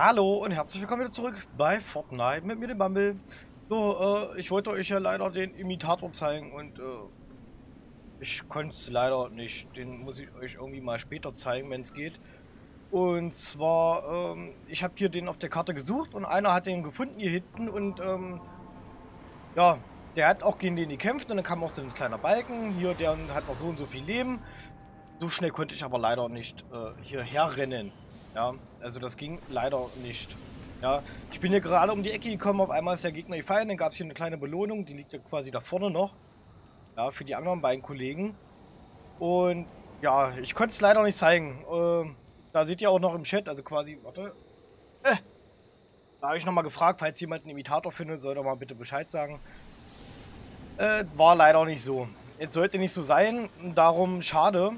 Hallo und herzlich willkommen wieder zurück bei Fortnite mit mir, dem Bumble. So, äh, ich wollte euch ja leider den Imitator zeigen und äh, ich konnte es leider nicht. Den muss ich euch irgendwie mal später zeigen, wenn es geht. Und zwar, ähm, ich habe hier den auf der Karte gesucht und einer hat den gefunden hier hinten und ähm, ja, der hat auch gegen den gekämpft und dann kam auch so ein kleiner Balken. Hier, der hat noch so und so viel Leben. So schnell konnte ich aber leider nicht äh, hierher rennen. Ja, also das ging leider nicht. Ja, ich bin hier gerade um die Ecke gekommen, auf einmal ist der Gegner gefallen, dann gab es hier eine kleine Belohnung, die liegt ja quasi da vorne noch. Ja, für die anderen beiden Kollegen. Und ja, ich konnte es leider nicht zeigen. Äh, da seht ihr auch noch im Chat, also quasi, warte. Äh, da habe ich nochmal gefragt, falls jemand einen Imitator findet, soll doch mal bitte Bescheid sagen. Äh, war leider nicht so. Es sollte nicht so sein, darum schade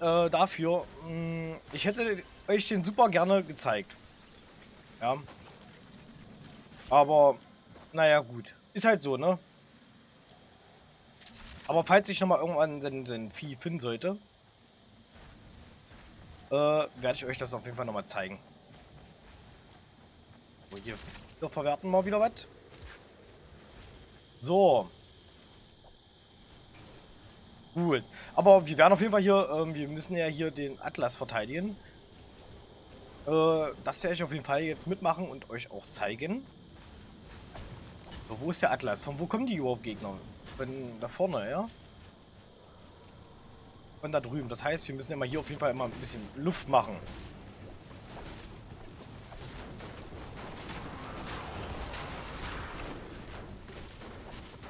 äh, dafür. Mh, mm, ich hätte euch den super gerne gezeigt. Ja. Aber, naja, gut. Ist halt so, ne? Aber falls ich nochmal irgendwann den, den Vieh finden sollte, äh, werde ich euch das auf jeden Fall nochmal zeigen. So, hier, hier verwerten wir wieder was. So. Gut. Aber wir werden auf jeden Fall hier, ähm, wir müssen ja hier den Atlas verteidigen. Äh, das werde ich auf jeden Fall jetzt mitmachen und euch auch zeigen. Wo ist der Atlas? Von wo kommen die überhaupt Gegner? Von da vorne, ja? Von da drüben. Das heißt, wir müssen ja mal hier auf jeden Fall immer ein bisschen Luft machen.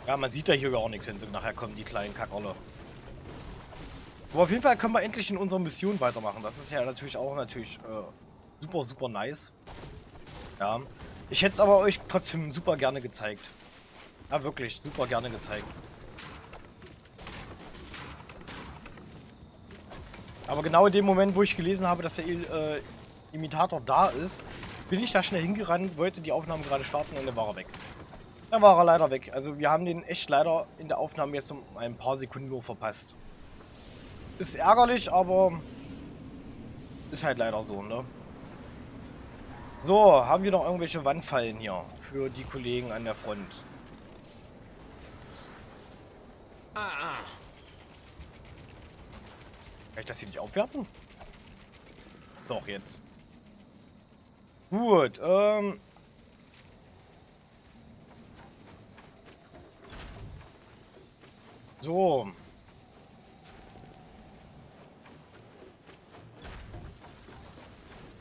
Ja, man sieht da hier gar nichts, wenn sie nachher kommen, die kleinen Kackerle. Aber auf jeden Fall können wir endlich in unserer Mission weitermachen. Das ist ja natürlich auch natürlich äh, super, super nice. Ja. Ich hätte es aber euch trotzdem super gerne gezeigt. Ja, wirklich, super gerne gezeigt. Aber genau in dem Moment, wo ich gelesen habe, dass der äh, Imitator da ist, bin ich da schnell hingerannt, wollte die Aufnahme gerade starten und dann war er weg. Dann war er leider weg. Also wir haben den echt leider in der Aufnahme jetzt um ein paar Sekunden nur verpasst. Ist ärgerlich, aber ist halt leider so, ne? So, haben wir noch irgendwelche Wandfallen hier für die Kollegen an der Front? Ah, ah. Kann ich das hier nicht aufwerten? Doch, jetzt. Gut, ähm... So.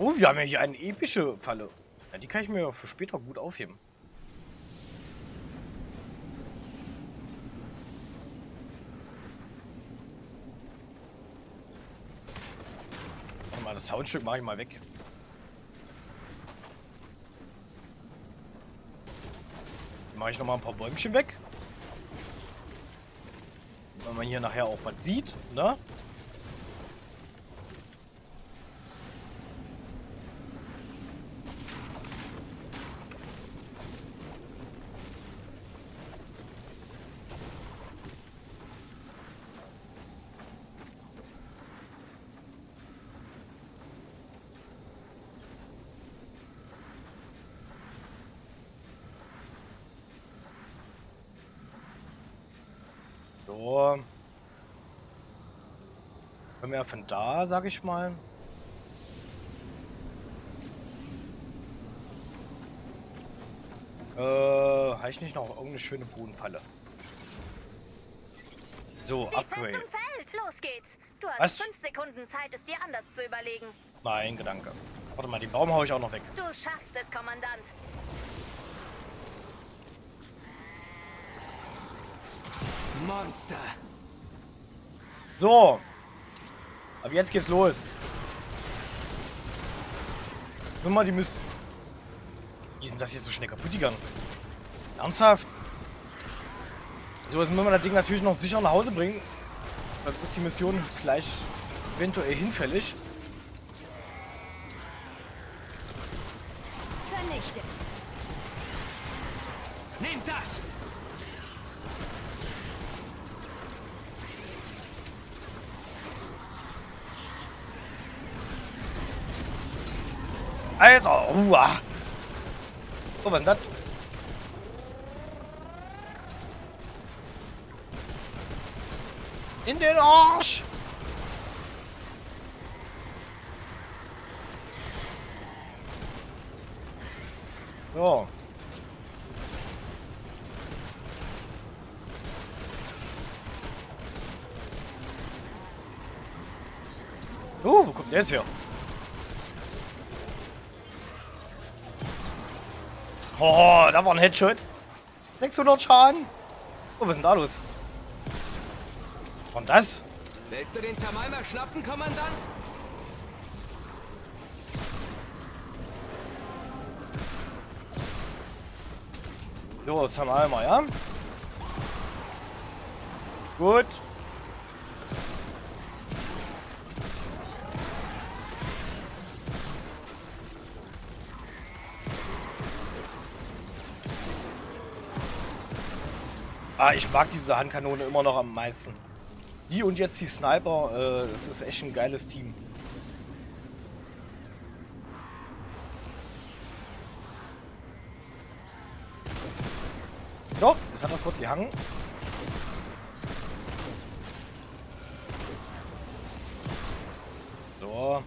Oh, wir haben ja hier eine epische Falle. Ja, die kann ich mir für später gut aufheben. Warte mal, das Soundstück mache ich mal weg. Mache ich noch mal ein paar Bäumchen weg. Wenn man hier nachher auch was sieht, ne? So. Können wir von da, sag ich mal. Äh, habe ich nicht noch irgendeine schöne Bodenfalle? So, Upgrade. Los geht's. Du hast Was? fünf Sekunden Zeit, es dir anders zu überlegen. Nein, Gedanke. Warte mal, den Baum hau ich auch noch weg. Du schaffst es, Kommandant. Monster. So. Aber jetzt geht's los. Guck mal, die müssen... Wie sind das hier so schnell kaputt gegangen? Ernsthaft? So, jetzt müssen wir das Ding natürlich noch sicher nach Hause bringen. Sonst ist die Mission vielleicht eventuell hinfällig. Alter, uah. Oh, was das? In den Arsch! So. Oh, wo kommt der jetzt her? Oh, da war ein Headshot. 600 Schaden. Oh, was ist denn da los? Und das? Willst du den Zermalmer schnappen, Kommandant? So, einmal, ja? Gut. Ah, ich mag diese Handkanone immer noch am meisten. Die und jetzt die Sniper, äh, das ist echt ein geiles Team. So, jetzt hat das kurz gehangen. So.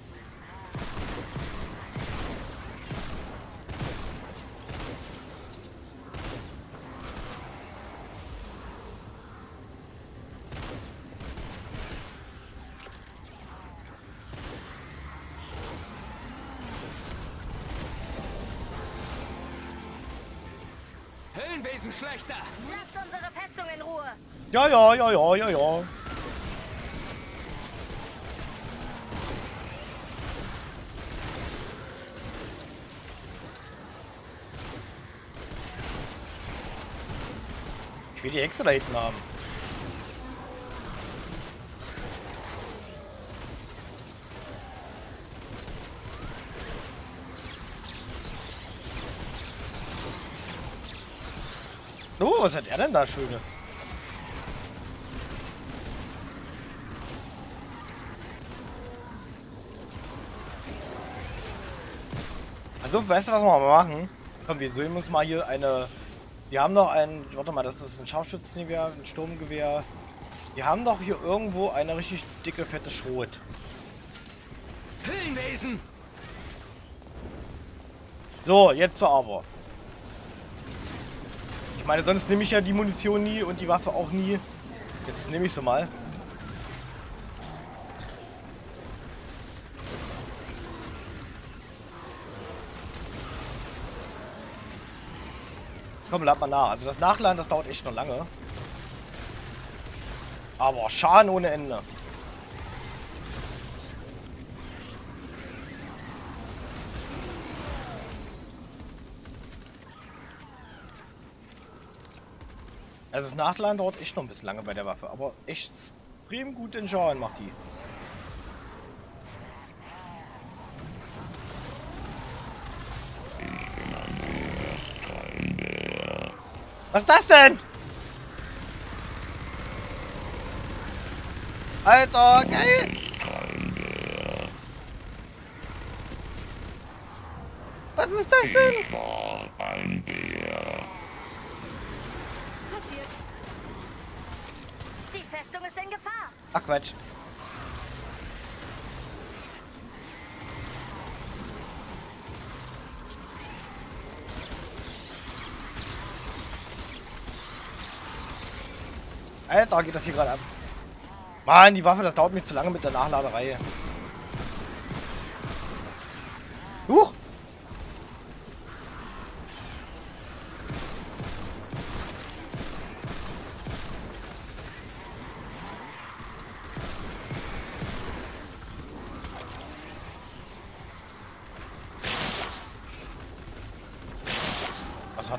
Höllenwesen schlechter! Lasst unsere Festung in Ruhe. Ja, ja, ja, ja, ja, ja. Ich will die Hexe da hinten haben. Oh, was hat er denn da Schönes? Also, weißt du, was wir mal machen? Komm, wir suchen uns mal hier eine... Wir haben noch ein... Warte mal, das ist ein Scharfschützengewehr, ein Sturmgewehr. Wir haben doch hier irgendwo eine richtig dicke, fette Schrot. Höllenwesen! So, jetzt zur aber. Ich meine, sonst nehme ich ja die Munition nie und die Waffe auch nie. Jetzt nehme ich sie mal. Komm, lad mal nach. Also das Nachladen, das dauert echt noch lange. Aber Schaden ohne Ende. Also das Nachladen dauert echt noch ein bisschen lange bei der Waffe, aber echt extrem gut den Schaden macht die. Was ist das denn? Alter, geil! Was ist das denn? Passiert. Die Festung ist in Gefahr. Ach Quatsch. Alter, geht das hier gerade ab. Mann, die Waffe, das dauert mich zu lange mit der Nachladerei. Huch!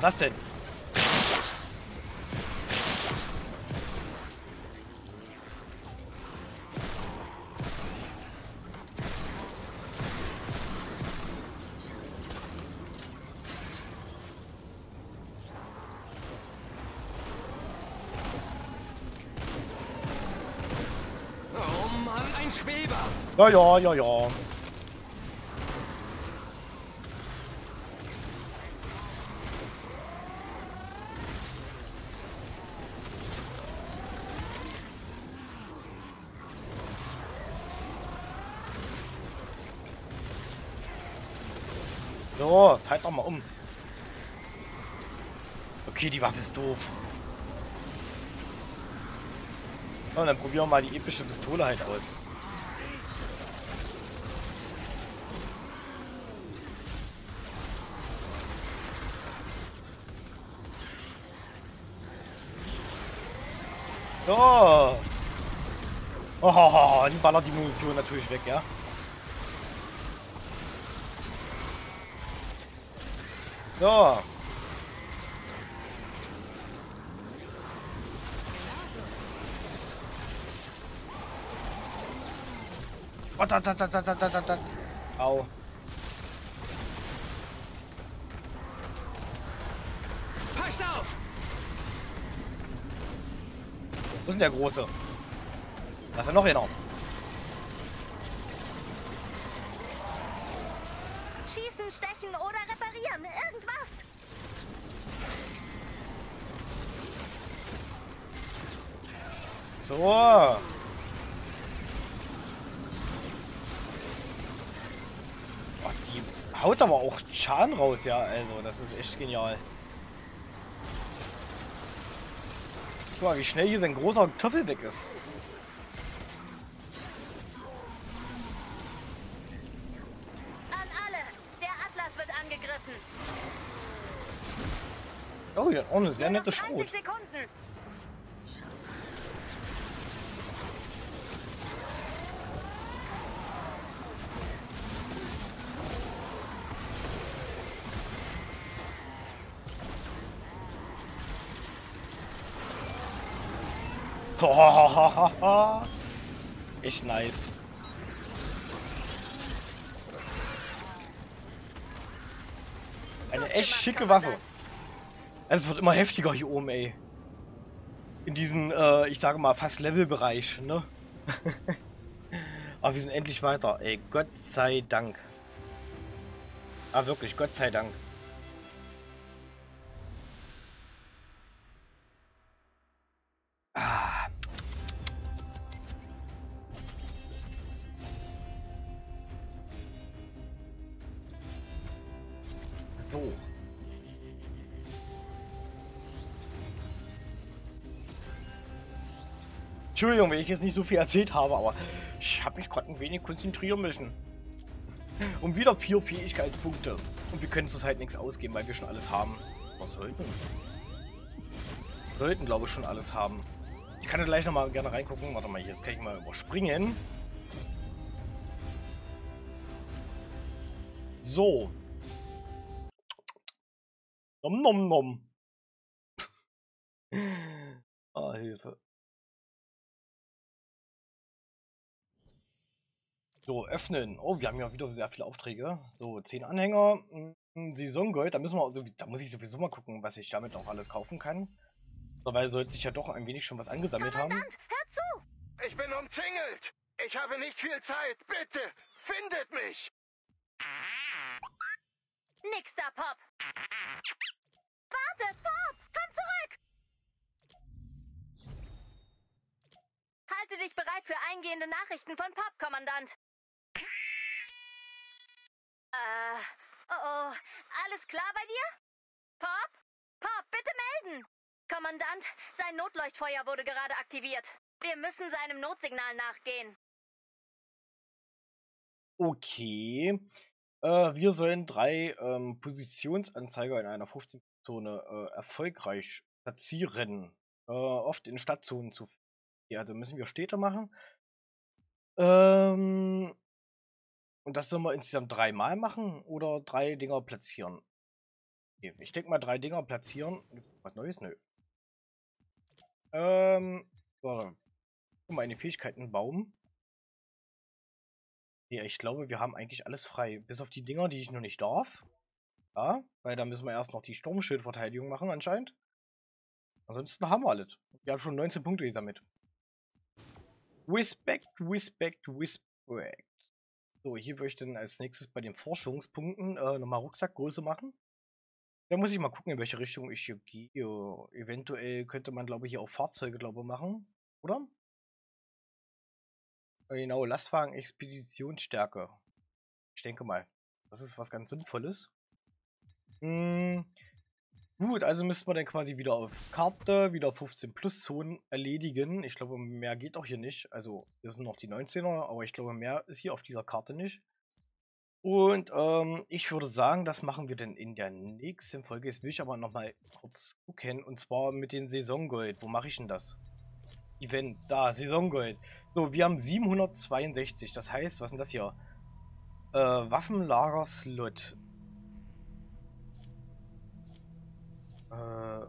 Was war das denn? Oh Mann, ein Schweber! Ja, ja, ja, ja. So, halt doch mal um. Okay, die Waffe ist doof. So, dann probieren wir mal die epische Pistole halt aus. So. Oh, die ballert die Munition natürlich weg, ja. So. Oh, da, da, da, da, da, da, da. Au. Passt auf! Wo ist denn der Große? Da ist ja noch einer. Schießen, stechen oder reparieren. Irgendwas. So. Oh, die haut aber auch Schaden raus, ja. Also, das ist echt genial. Guck mal, wie schnell hier sein großer Töffel weg ist. An alle. Der Atlas wird angegriffen. Oh, ja, auch eine sehr nette 30 Schrot. Sekunden. Echt nice. Eine echt schicke Waffe. Also es wird immer heftiger hier oben, ey. In diesem, äh, ich sage mal, fast Levelbereich, ne? Aber wir sind endlich weiter, ey. Gott sei Dank. Ah, wirklich, Gott sei Dank. Entschuldigung, wenn ich jetzt nicht so viel erzählt habe, aber ich habe mich gerade ein wenig konzentrieren müssen. Und wieder vier Fähigkeitspunkte. Und wir können zurzeit nichts ausgeben, weil wir schon alles haben. Was sollten? Sollten, glaube ich, schon alles haben. Ich kann ja gleich nochmal gerne reingucken. Warte mal, jetzt kann ich mal überspringen. So. Nom nom nom. ah, Hilfe. So, öffnen. Oh, wir haben ja wieder sehr viele Aufträge. So, 10 Anhänger. mm, Saisongold. Da müssen wir also, da muss ich sowieso mal gucken, was ich damit auch alles kaufen kann. Dabei sollte sich ja doch ein wenig schon was angesammelt haben. Kommandant, hör zu. Ich bin umzingelt. Ich habe nicht viel Zeit. Bitte, findet mich. Nix da, Pop. Warte, Pop, komm zurück. Halte dich bereit für eingehende Nachrichten von Pop, Kommandant. Äh, oh oh, alles klar bei dir? Pop? Pop, bitte melden. Kommandant, sein Notleuchtfeuer wurde gerade aktiviert. Wir müssen seinem Notsignal nachgehen. Okay. Äh, wir sollen drei ähm, Positionsanzeiger in einer 15-Zone äh, erfolgreich platzieren. Äh, oft in Stadtzonen zu. Ja, also müssen wir Städte machen. Ähm, und das sollen wir insgesamt dreimal machen oder drei Dinger platzieren? Ich denke mal drei Dinger platzieren. Gibt was Neues? Nö. Ähm, so. Die Fähigkeiten Baum. Ja, ich glaube, wir haben eigentlich alles frei. Bis auf die Dinger, die ich noch nicht darf. Ja, weil da müssen wir erst noch die Sturmschildverteidigung machen anscheinend. Ansonsten haben wir alles. Wir haben schon 19 Punkte gesammelt. Respect, Respect, Respect. So, hier würde ich dann als nächstes bei den Forschungspunkten äh, nochmal Rucksackgröße machen. Da muss ich mal gucken, in welche Richtung ich hier gehe. Eventuell könnte man, glaube ich, hier auch Fahrzeuge, glaube ich, machen. Oder? Genau, Lastwagen, Expeditionsstärke. Ich denke mal, das ist was ganz Sinnvolles. Hm, gut, also müssten wir dann quasi wieder auf Karte, wieder 15 plus Zonen erledigen. Ich glaube, mehr geht auch hier nicht. Also, wir sind noch die 19er, aber ich glaube, mehr ist hier auf dieser Karte nicht. Und ähm, ich würde sagen, das machen wir dann in der nächsten Folge. Jetzt will ich aber nochmal kurz gucken. Und zwar mit den Saisongold. Wo mache ich denn das? Event. Da, Saisongold. So, wir haben 762. Das heißt, was ist denn das hier? Äh, Waffenlager-Slot. Äh,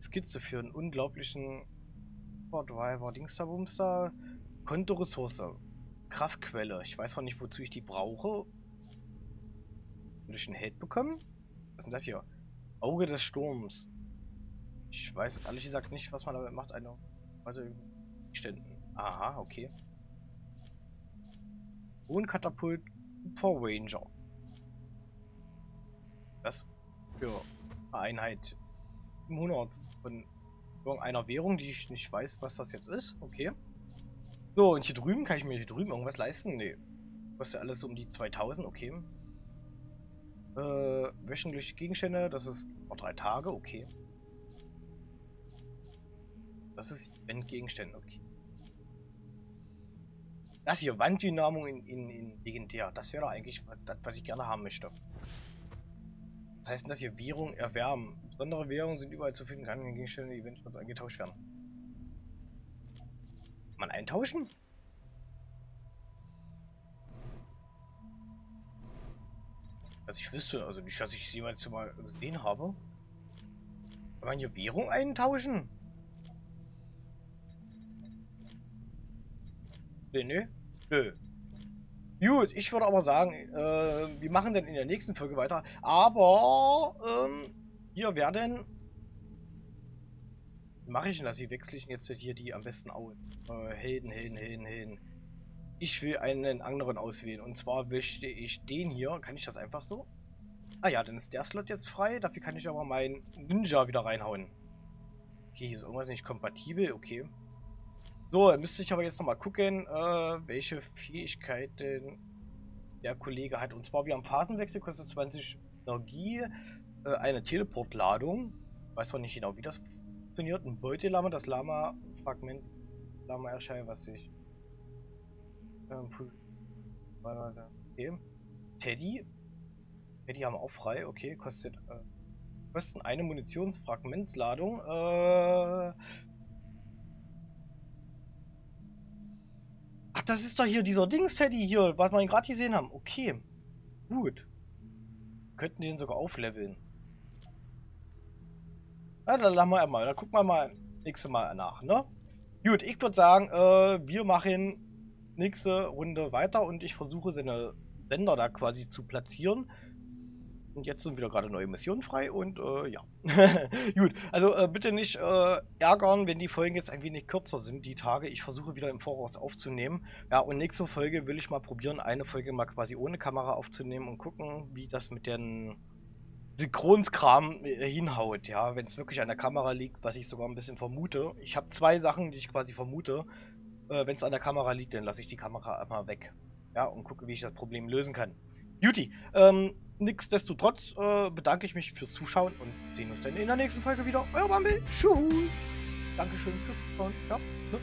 Skizze für einen unglaublichen Driver, Dingster, Kontoressource. Kraftquelle. Ich weiß auch nicht, wozu ich die brauche. Würde ich einen Held bekommen? Was ist denn das hier? Auge des Sturms. Ich weiß ehrlich gesagt nicht, was man damit macht. Eine. Warte. Ständen. Aha, okay. Katapult for Ranger. Das eine Einheit 100 von irgendeiner Währung, die ich nicht weiß, was das jetzt ist. Okay. So, und hier drüben, kann ich mir hier drüben irgendwas leisten? Nee. Kostet alles um die 2000, okay. Äh, wöchentliche Gegenstände, das ist auch drei Tage, okay. Das ist Event-Gegenstände, okay. Das hier, Wanddynamo in, in, in Legendär. Das wäre doch eigentlich das, was ich gerne haben möchte. Was heißt denn das hier? Währung erwärmen. Besondere Währungen sind überall zu finden, kann Gegenstände eventuell eingetauscht werden man eintauschen? Dass ich wüsste, also nicht, dass ich es jemals mal gesehen habe. Kann man hier Währung eintauschen? Nee, nee. Nö. Gut, ich würde aber sagen, äh, wir machen dann in der nächsten Folge weiter. Aber ähm, wir werden mache ich denn das? Wie wechsle ich jetzt hier die am besten aus? Äh, Helden, Helden, Helden, Helden. Ich will einen anderen auswählen. Und zwar möchte ich den hier. Kann ich das einfach so? Ah ja, dann ist der Slot jetzt frei. Dafür kann ich aber meinen Ninja wieder reinhauen. Okay, hier ist irgendwas nicht kompatibel. Okay. So, müsste ich aber jetzt nochmal gucken, äh, welche Fähigkeiten der Kollege hat. Und zwar, wir haben Phasenwechsel, kostet 20 Energie, äh, eine Teleportladung. Weiß zwar nicht genau, wie das funktioniert ein Beutelama, das Lama-Fragment, Lama-Erschei, was sich. Ähm, okay. Teddy. Teddy haben wir auch frei, okay, kostet. Äh, kosten eine Munitionsfragmentsladung. Äh. Ach, das ist doch hier dieser Dings-Teddy hier, was wir gerade gesehen haben. Okay. Gut. könnten den sogar aufleveln. Ja, dann lassen wir mal. Dann gucken wir mal nächste Mal nach, ne? Gut, ich würde sagen, äh, wir machen nächste Runde weiter und ich versuche seine Sender da quasi zu platzieren. Und jetzt sind wieder gerade neue Missionen frei und äh, ja. Gut, also äh, bitte nicht äh, ärgern, wenn die Folgen jetzt ein wenig kürzer sind, die Tage. Ich versuche wieder im Voraus aufzunehmen. Ja, und nächste Folge will ich mal probieren, eine Folge mal quasi ohne Kamera aufzunehmen und gucken, wie das mit den Synchronskram äh, hinhaut, ja, wenn es wirklich an der Kamera liegt, was ich sogar ein bisschen vermute. Ich habe zwei Sachen, die ich quasi vermute. Äh, wenn es an der Kamera liegt, dann lasse ich die Kamera einmal weg. Ja, und gucke, wie ich das Problem lösen kann. Beauty. Ähm, nichtsdestotrotz äh, bedanke ich mich fürs Zuschauen und sehen uns dann in der nächsten Folge wieder. Euer Bumble. Tschüss. Dankeschön. Tschüss. Und ja, ne?